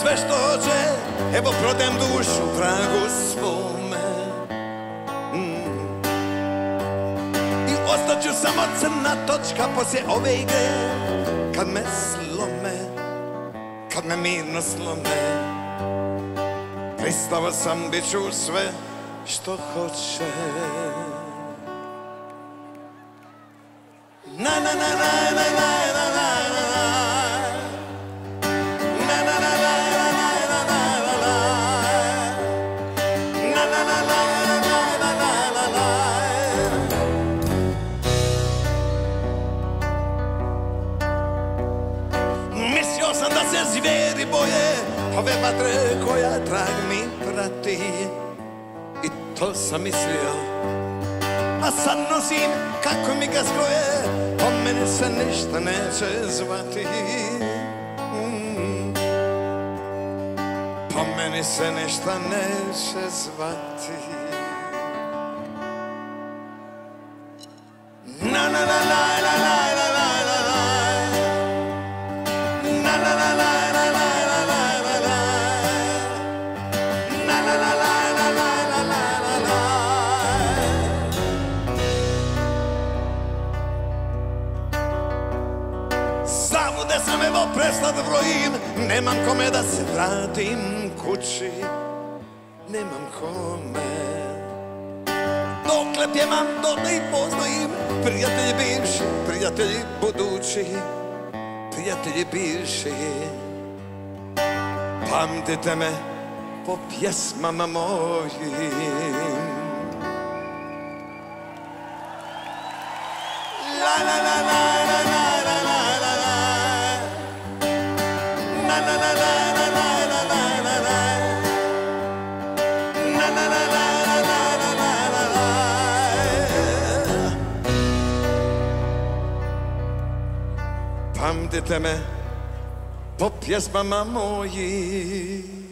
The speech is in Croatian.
sve što hoće. Evo prodem dušu tragu svome. Mm. I ostaću samo crna točka poslije ove igre. Kad me slome Kad me mirno slome. Pristava sam, bit ću sve što hoće. Na na na na zvijeri boje Ove vatre koja trag mi prati. I to sam mislio. A sad nosim kako mi ga zgoje Po meni se ništa neće zvati. Mm. Po meni se ništa neće zvati Zavude sam evo prestat brojim. Nemam kome da se vratim kući. Nemam kome. Dokle pjevam, dotle i poznojim. Prijatelji bivši, prijatelji budući. Prijatelji bivši. Pamtite me po pjesmama mojim. La la la la Pamtite me, popjesmama mojih